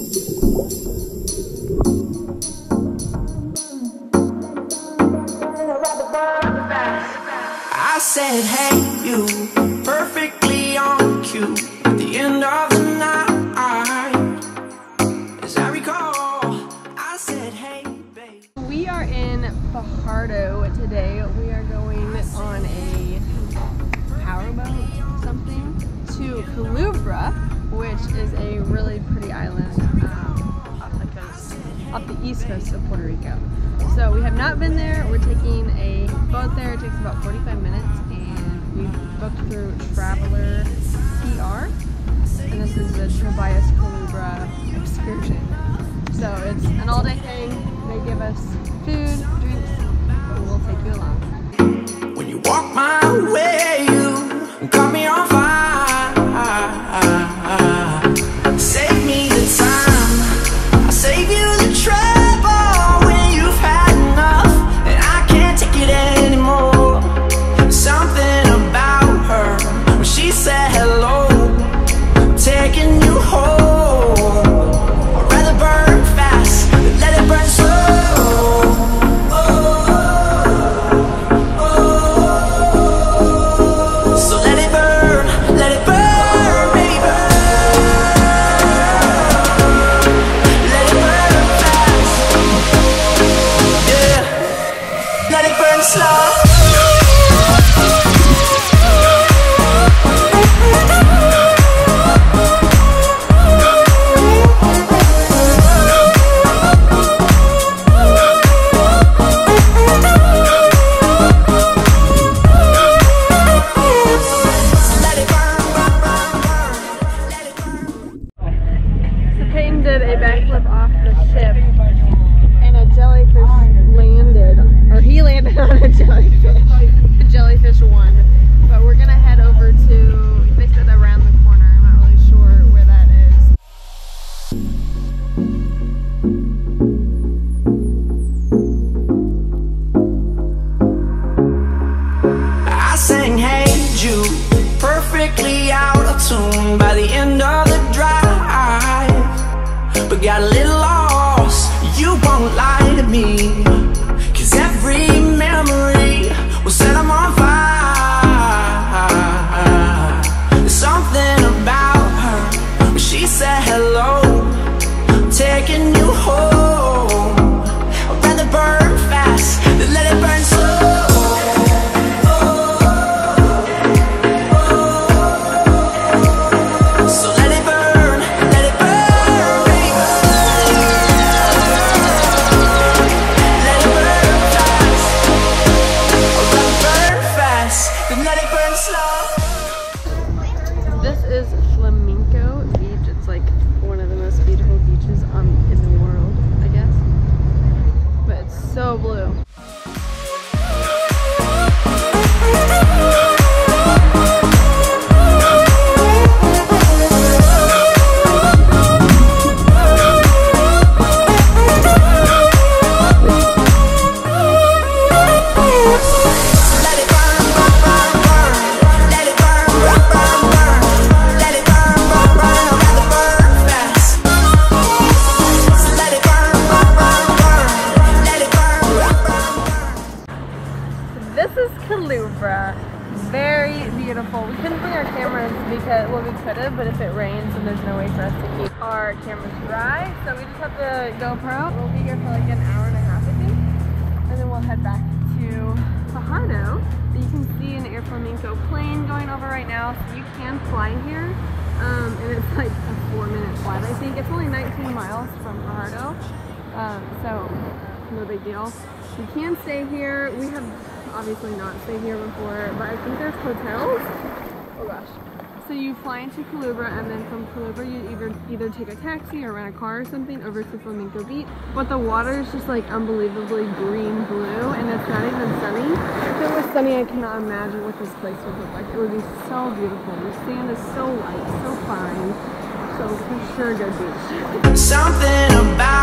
I said, hey, you, perfectly on cue at the end of the night. As I recall, I said, hey, babe. We are in Fajardo today. We are going on a powerboat something to Culebra, which is a really pretty island east coast of Puerto Rico. So we have not been there. We're taking a boat there. It takes about 45 minutes, and we booked through Traveler PR, and this is the Tobias Culebra excursion. So it's an all-day thing. They give us food, drinks, and we'll take you along. When you walk my way, Peyton did a backflip off the ship, and a jellyfish landed, or he landed on a jellyfish. The jellyfish won. But we're gonna head over to, they said around the corner. I'm not really sure where that is. I sang Hey Jude, perfectly out of tune by the end of the drive. But got a little lost, you won't lie to me. This is Flamenco Beach. It's like one of the most beautiful beaches on in the world, I guess. But it's so blue. For us to keep our cameras dry. So we just have the GoPro. We'll be here for like an hour and a half, I think. And then we'll head back to Fajardo. You can see an Air Flamenco plane going over right now. So you can fly here. Um, and it's like a four minute flight, I think. It's only 19 miles from Fajardo. Um, so no big deal. You can stay here. We have obviously not stayed here before, but I think there's hotels. Oh gosh. So you fly into Culebra and then from Culebra you either either take a taxi or rent a car or something over to Flamenco Beach. But the water is just like unbelievably green blue and it's not even sunny. If it was sunny I cannot imagine what this place would look like. It would be so beautiful. The sand is so light, so fine. So for sure good beach. Something about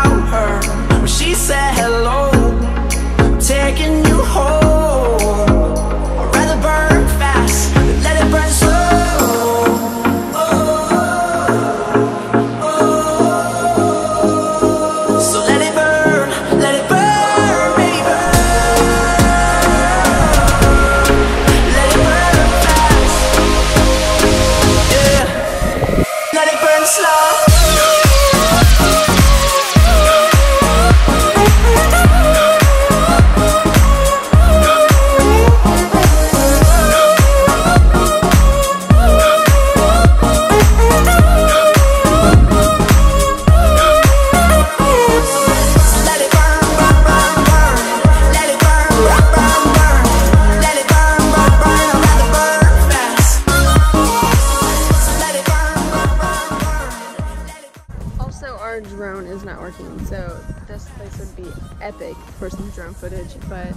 drone footage, but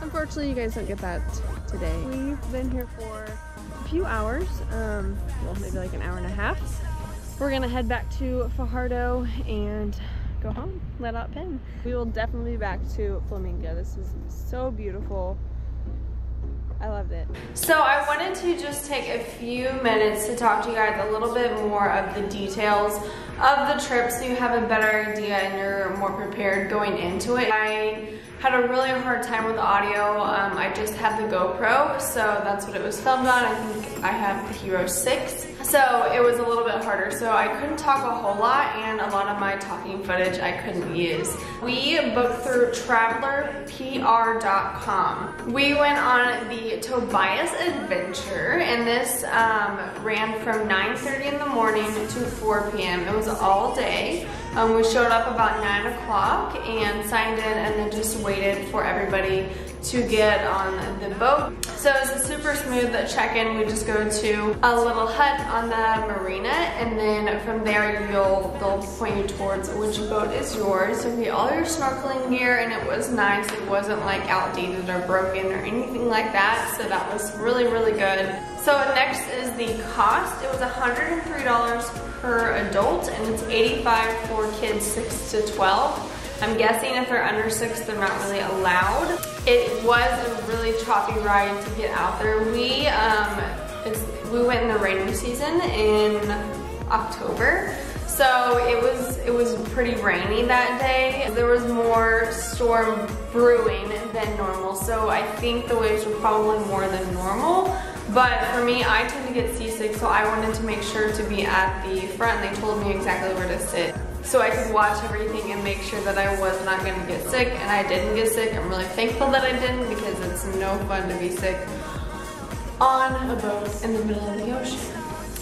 unfortunately you guys don't get that today. We've been here for a few hours, um, well maybe like an hour and a half. We're gonna head back to Fajardo and go home, let out Penn. We will definitely be back to Flamingo. This is so beautiful. I loved it. So I wanted to just take a few minutes to talk to you guys a little bit more of the details of the trip so you have a better idea and you're more prepared going into it. I had a really hard time with audio. Um, I just had the GoPro, so that's what it was filmed on. I think I have the Hero 6. So it was a little bit harder. So I couldn't talk a whole lot and a lot of my talking footage I couldn't use. We booked through travelerpr.com. We went on the Tobias Adventure and this um, ran from 9.30 in the morning to 4 p.m. It was all day. Um, we showed up about 9 o'clock and signed in and then just waited for everybody to get on the boat. So it's a super smooth check-in. We just go to a little hut on the marina and then from there you'll they'll point you towards which boat is yours. So you get all your snorkeling gear and it was nice. It wasn't like outdated or broken or anything like that. So that was really, really good. So next is the cost. It was $103 per adult and it's 85 for kids 6 to 12. I'm guessing if they're under six, they're not really allowed. It was a really choppy ride to get out there. We, um, we went in the rainy season in October. So it was it was pretty rainy that day. There was more storm brewing than normal. So I think the waves were probably more than normal. But for me, I tend to get seasick, so I wanted to make sure to be at the front. They told me exactly where to sit so I could watch everything and make sure that I was not gonna get sick and I didn't get sick. I'm really thankful that I didn't because it's no fun to be sick on a boat in the middle of the ocean.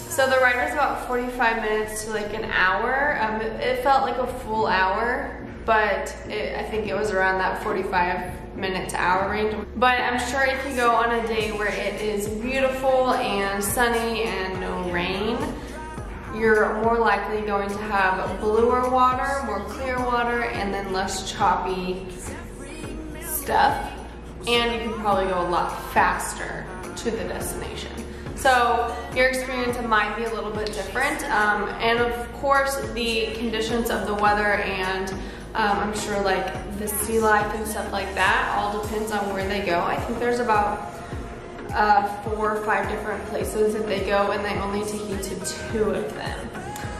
So the ride was about 45 minutes to like an hour. Um, it, it, felt like a full hour, but it, I think it was around that 45 minute to hour range. But I'm sure if you go on a day where it is beautiful and sunny and no rain, you're more likely going to have bluer water, more clear water, and then less choppy stuff. And you can probably go a lot faster to the destination. So your experience might be a little bit different. Um, and of course, the conditions of the weather and um, I'm sure like the sea life and stuff like that all depends on where they go. I think there's about uh, four or five different places that they go and they only take you to two of them.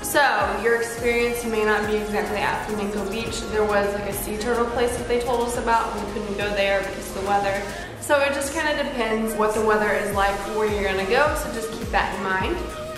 So your experience may not be exactly at Flamingo Beach. There was like a sea turtle place that they told us about. We couldn't go there because of the weather. So it just kind of depends what the weather is like where you're gonna go, so just keep that in mind.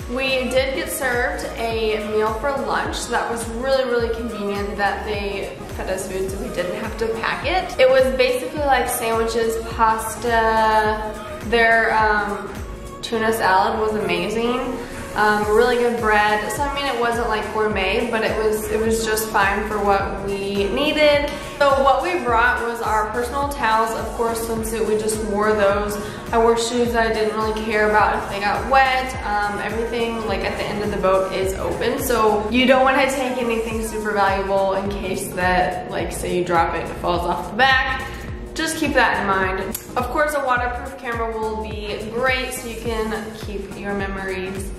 We did get served a meal for lunch. So that was really, really convenient that they fed us food so we didn't have to pack it. It was basically like sandwiches, pasta, their um, tuna salad was amazing. Um, really good bread. So I mean, it wasn't like gourmet, but it was it was just fine for what we needed. So what we brought was our personal towels. Of course, swimsuit. We just wore those. I wore shoes that I didn't really care about if they got wet. Um, everything like at the end of the boat is open, so you don't want to take anything super valuable in case that like say you drop it and it falls off the back just keep that in mind. Of course, a waterproof camera will be great so you can keep your memories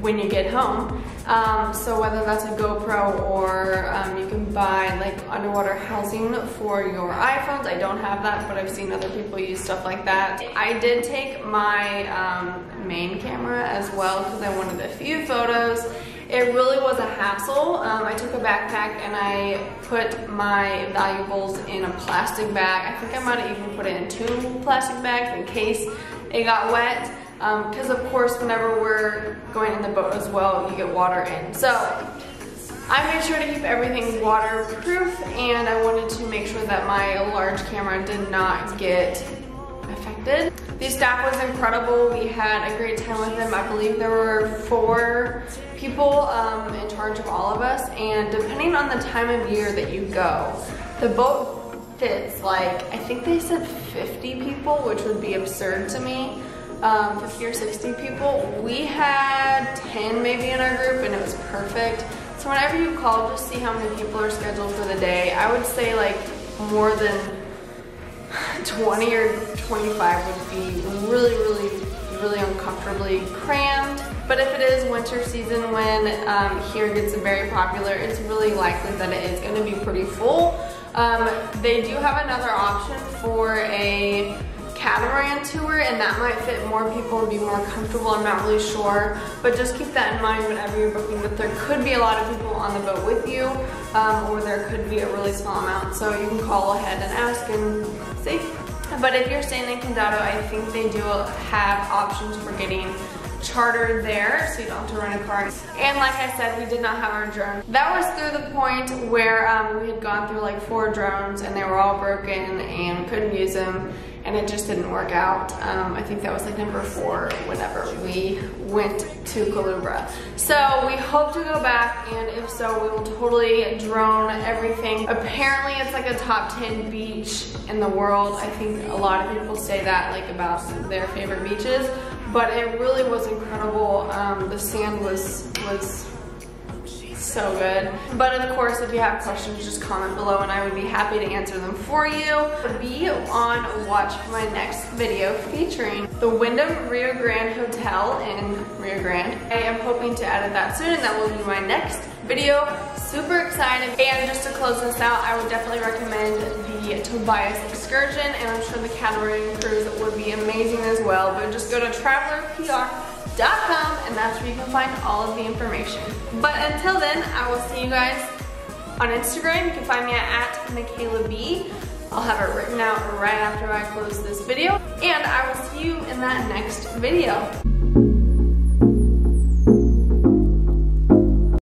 when you get home. Um, so whether that's a GoPro or um, you can buy like underwater housing for your iPhones. I don't have that, but I've seen other people use stuff like that. I did take my um, main camera as well because I wanted a few photos it really was a hassle. Um, I took a backpack and I put my valuables in a plastic bag. I think I might have even put it in two plastic bags in case it got wet. Because um, of course, whenever we're going in the boat as well, you get water in. So I made sure to keep everything waterproof and I wanted to make sure that my large camera did not get affected. The staff was incredible. We had a great time with them. I believe there were four people um, in charge of all of us and depending on the time of year that you go, the boat fits like, I think they said 50 people, which would be absurd to me. Um, 50 or 60 people. We had 10 maybe in our group and it was perfect. So whenever you call, just see how many people are scheduled for the day. I would say like more than 20 or 25 would be really, really, really uncomfortably crammed. But if it is winter season when um, here gets very popular, it's really likely that it is gonna be pretty full. Um, they do have another option for a catamaran tour and that might fit more people and be more comfortable, I'm not really sure. But just keep that in mind whenever you're booking that there could be a lot of people on the boat with you um, or there could be a really small amount. So you can call ahead and ask and see. But if you're staying in Condado, I think they do have options for getting chartered there, so you don't have to rent a car. And like I said, we did not have our drone. That was through the point where um, we had gone through like four drones and they were all broken and couldn't use them and it just didn't work out. Um, I think that was like number four whenever we went to Culebra. So we hope to go back and if so, we will totally drone everything. Apparently it's like a top 10 beach in the world. I think a lot of people say that like about their favorite beaches, but it really was incredible. Um, the sand was, was so good. But of course, if you have questions, just comment below and I would be happy to answer them for you. Be on watch for my next video featuring the Wyndham Rio Grande Hotel in Rio Grande. I am hoping to edit that soon and that will be my next video. Super excited. And just to close this out, I would definitely recommend Tobias excursion and I'm sure the catamaran cruise would be amazing as well. But just go to travelerpr.com and that's where you can find all of the information. But until then, I will see you guys on Instagram. You can find me at, at McKayla Bee. I'll have it written out right after I close this video. And I will see you in that next video.